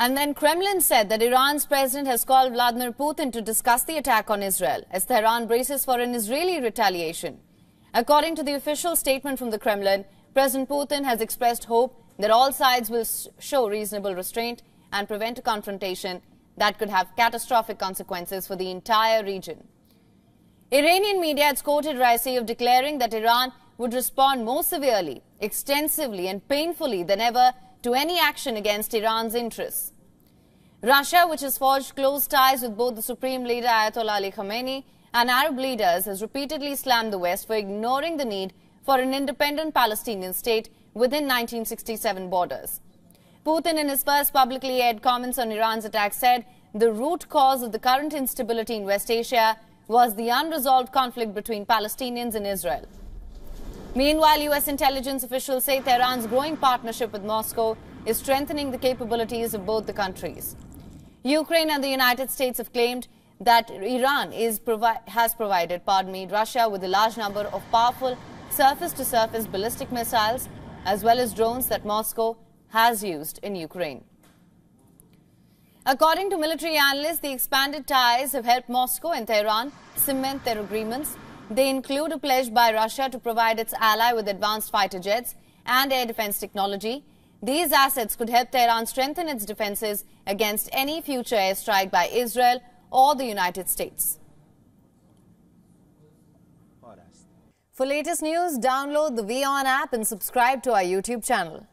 And then Kremlin said that Iran's president has called Vladimir Putin to discuss the attack on Israel as Tehran braces for an Israeli retaliation. According to the official statement from the Kremlin, President Putin has expressed hope that all sides will show reasonable restraint and prevent a confrontation that could have catastrophic consequences for the entire region. Iranian media has quoted Raisi of declaring that Iran would respond more severely, extensively and painfully than ever to any action against Iran's interests. Russia, which has forged close ties with both the Supreme Leader Ayatollah Ali Khamenei and Arab leaders, has repeatedly slammed the West for ignoring the need for an independent Palestinian state within 1967 borders. Putin, in his first publicly aired comments on Iran's attack, said the root cause of the current instability in West Asia was the unresolved conflict between Palestinians and Israel. Meanwhile, U.S. intelligence officials say Tehran's growing partnership with Moscow is strengthening the capabilities of both the countries. Ukraine and the United States have claimed that Iran provi has provided, pardon me, Russia with a large number of powerful surface-to-surface -surface ballistic missiles as well as drones that Moscow has used in Ukraine. According to military analysts, the expanded ties have helped Moscow and Tehran cement their agreements they include a pledge by Russia to provide its ally with advanced fighter jets and air defense technology. These assets could help Tehran strengthen its defenses against any future airstrike by Israel or the United States. For latest news, download the WION app and subscribe to our YouTube channel.